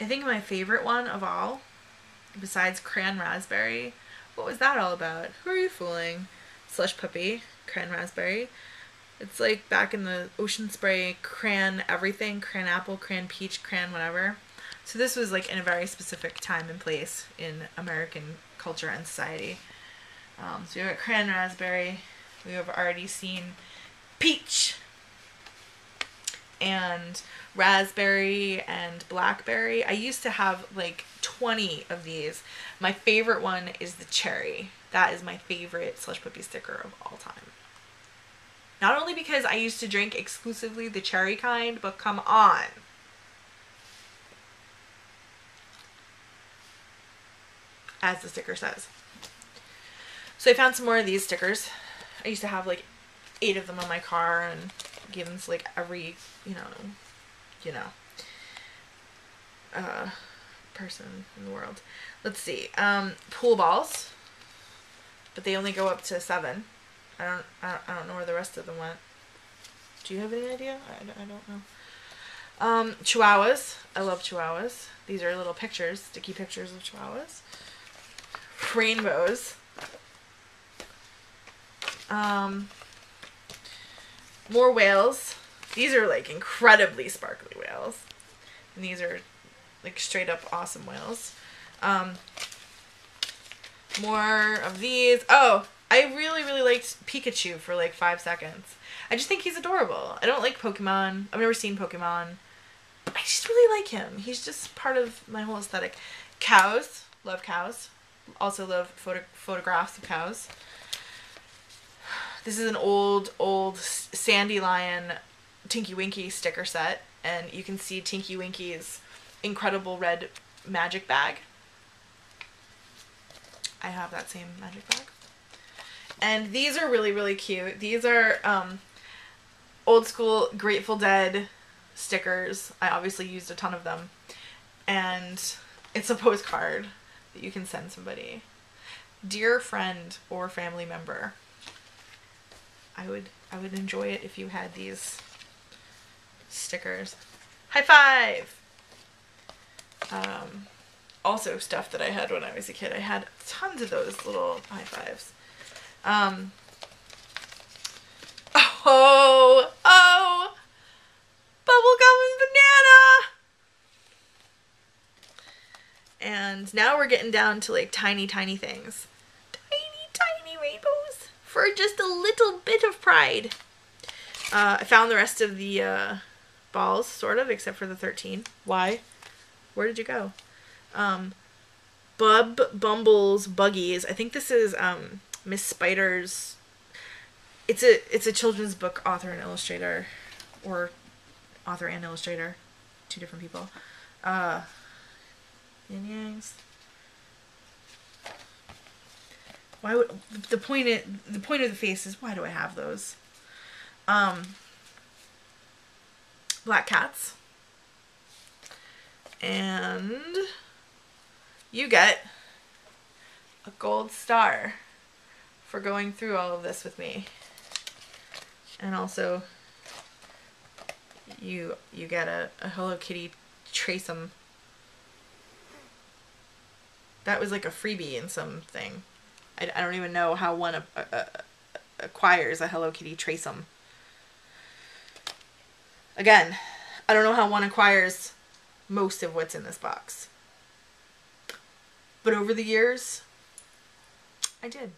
I think my favorite one of all, besides Cran Raspberry, what was that all about? Who are you fooling? Slush Puppie, Cran Raspberry. It's like back in the Ocean Spray cran everything, cran apple, cran peach, cran whatever. So this was like in a very specific time and place in American culture and society. Um, so we have cran raspberry. We have already seen peach and raspberry and blackberry. I used to have like 20 of these. My favorite one is the cherry. That is my favorite Slush Puppie sticker of all time. Not only because I used to drink exclusively the cherry kind, but come on. As the sticker says. So I found some more of these stickers. I used to have like eight of them on my car and give them to like every, you know, you know, uh, person in the world. Let's see. Um, pool balls, but they only go up to seven. I don't, I don't, I don't know where the rest of them went. Do you have any idea? I, I don't know. Um, chihuahuas. I love chihuahuas. These are little pictures, sticky pictures of chihuahuas. Rainbows. Um, more whales. These are like incredibly sparkly whales. And these are like straight up awesome whales. Um, more of these. Oh, I really, really liked Pikachu for like five seconds. I just think he's adorable. I don't like Pokemon. I've never seen Pokemon. I just really like him. He's just part of my whole aesthetic. Cows. Love cows. Also love photo- photographs of cows. This is an old, old Sandylion Tinky Winky sticker set. And you can see Tinky Winky's incredible red magic bag. I have that same magic bag. And these are really, really cute. These are um, old school Grateful Dead stickers. I obviously used a ton of them. And it's a postcard that you can send somebody. Dear friend or family member, I would I would enjoy it if you had these stickers. High five! Um, also stuff that I had when I was a kid. I had tons of those little high fives. Um, oh, oh, bubblegum and banana. And now we're getting down to like tiny, tiny things. For just a little bit of pride. Uh, I found the rest of the uh, balls, sort of, except for the 13. Why? Where did you go? Um, Bub Bumble's Buggies. I think this is um, Miss Spider's. It's a it's a children's book author and illustrator, or author and illustrator, two different people. Uh, yin yangs. Why would the point it, the point of the face is why do I have those? Um, black cats. And you get a gold star for going through all of this with me. And also you you get a, a Hello Kitty trace 'em. That was like a freebie in something. I, I don't even know how one a, a, a, acquires a Hello Kitty trace 'em. Again, I don't know how one acquires most of what's in this box. But over the years, I did.